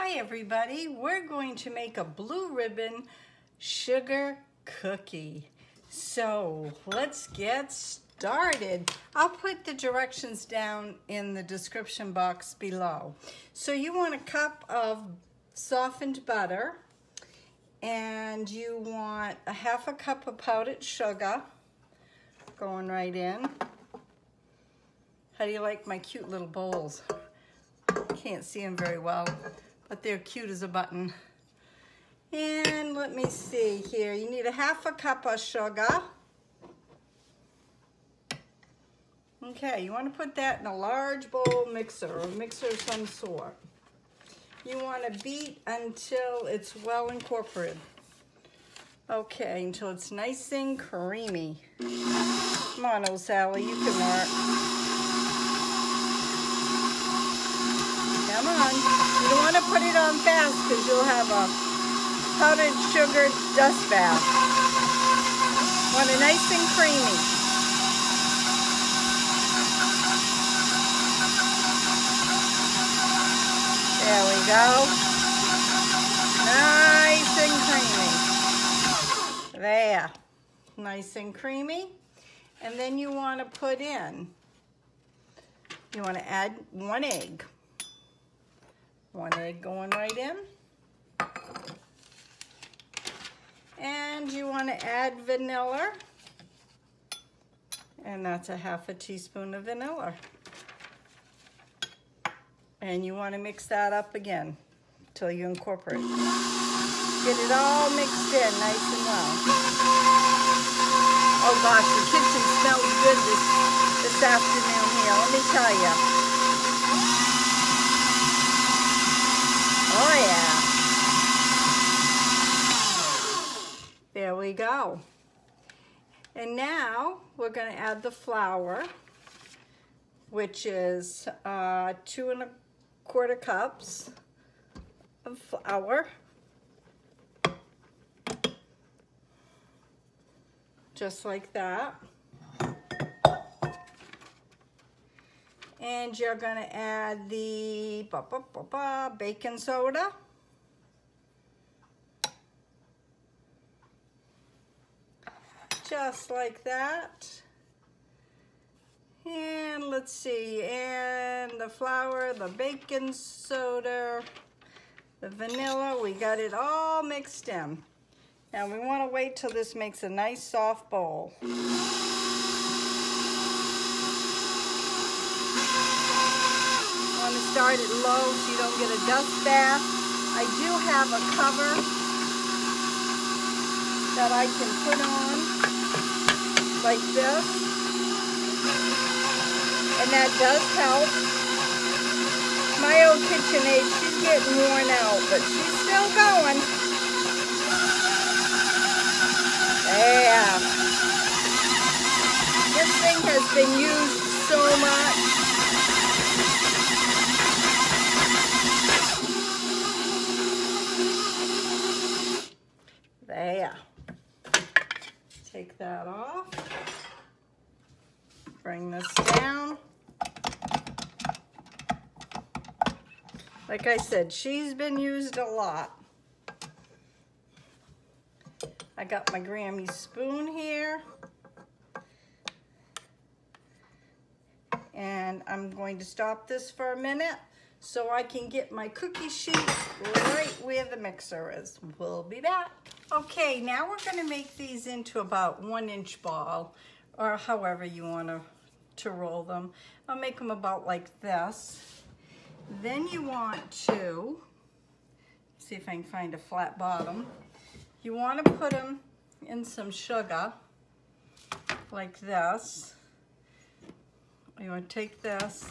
Hi everybody, we're going to make a blue ribbon sugar cookie. So let's get started. I'll put the directions down in the description box below. So you want a cup of softened butter and you want a half a cup of powdered sugar going right in. How do you like my cute little bowls? Can't see them very well, but they're cute as a button. And let me see here. You need a half a cup of sugar. Okay, you want to put that in a large bowl mixer or mixer of some sort. You want to beat until it's well incorporated. Okay, until it's nice and creamy. Come on, old Sally, you can work. On. You don't want to put it on fast because you'll have a powdered sugar dust bath. Want it nice and creamy. There we go. Nice and creamy. There. Nice and creamy. And then you want to put in, you want to add one egg. One egg going right in. And you want to add vanilla. And that's a half a teaspoon of vanilla. And you want to mix that up again until you incorporate. Get it all mixed in nice and well. Oh gosh, the kitchen smells good this, this afternoon here, let me tell you. Oh yeah. There we go. And now we're going to add the flour, which is uh, two and a quarter cups of flour. Just like that. And you're gonna add the ba -ba -ba baking soda. Just like that. And let's see, and the flour, the baking soda, the vanilla, we got it all mixed in. Now we want to wait till this makes a nice soft bowl. You want to start it low so you don't get a dust bath. I do have a cover that I can put on like this and that does help. My old KitchenAid, she's getting worn out, but she's still going. Yeah. This thing has been used so much. There. Take that off. Bring this down. Like I said, she's been used a lot. I got my Grammy spoon here. And I'm going to stop this for a minute so I can get my cookie sheet right where the mixer is. We'll be back. Okay, now we're gonna make these into about one inch ball or however you wanna to roll them. I'll make them about like this. Then you want to, see if I can find a flat bottom. You want to put them in some sugar like this. You want to take this,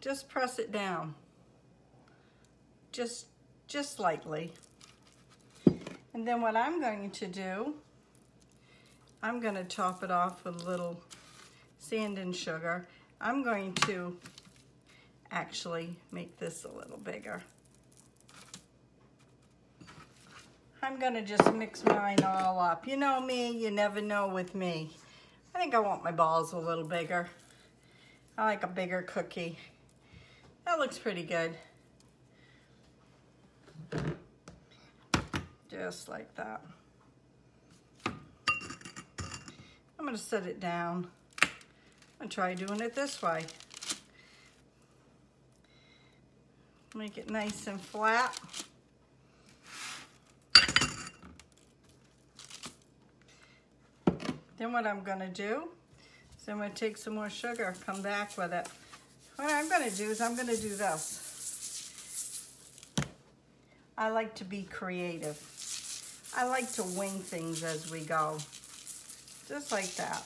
just press it down, just, just lightly. And then what I'm going to do, I'm going to top it off with a little sand and sugar. I'm going to actually make this a little bigger. I'm gonna just mix mine all up. You know me, you never know with me. I think I want my balls a little bigger. I like a bigger cookie. That looks pretty good. Just like that. I'm gonna set it down and try doing it this way. Make it nice and flat. Then what I'm gonna do is I'm gonna take some more sugar, come back with it. What I'm gonna do is I'm gonna do this. I like to be creative. I like to wing things as we go. Just like that.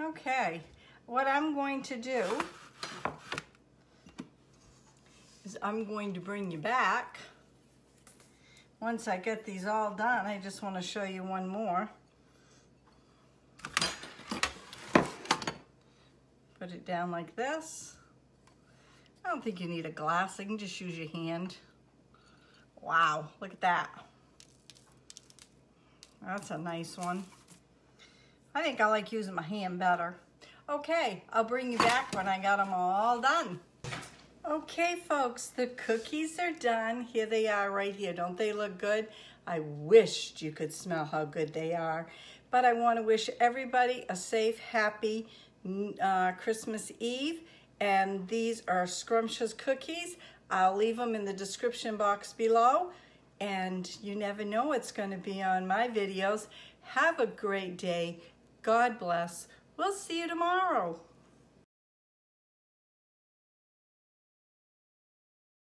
Okay, what I'm going to do is I'm going to bring you back. Once I get these all done, I just want to show you one more. Put it down like this. I don't think you need a glass. I can just use your hand. Wow, look at that. That's a nice one. I think I like using my hand better. Okay, I'll bring you back when I got them all done. Okay, folks, the cookies are done. Here they are right here. Don't they look good? I wished you could smell how good they are. But I want to wish everybody a safe, happy uh, Christmas Eve. And these are scrumptious cookies. I'll leave them in the description box below. And you never know what's going to be on my videos. Have a great day. God bless. We'll see you tomorrow.